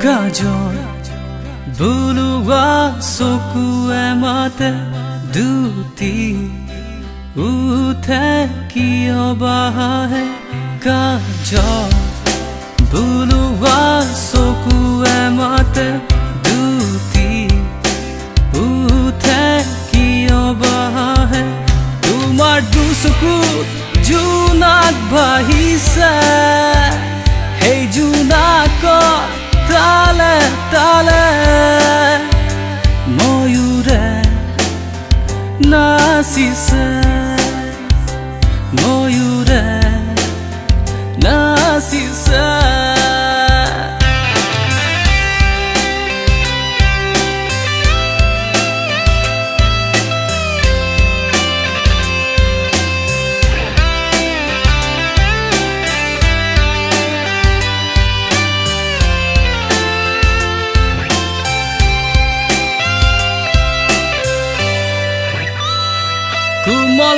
가져 부루와 속구에 맞대 두티 우태 기어바해 가져 부루와 속구에 맞대 두티 우태 기어바해 두말 두수구 주낫 바히세 narcissus moyura narcissus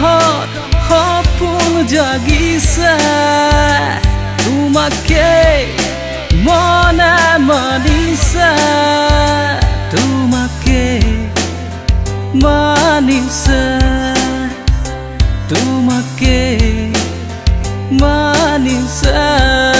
উশাহত সপোন জাগিছে। তোমাকে মনে মানিছে। তোমাকে মানিছে। তোমাকে মানিছে।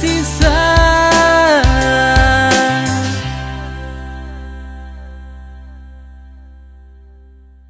sincero.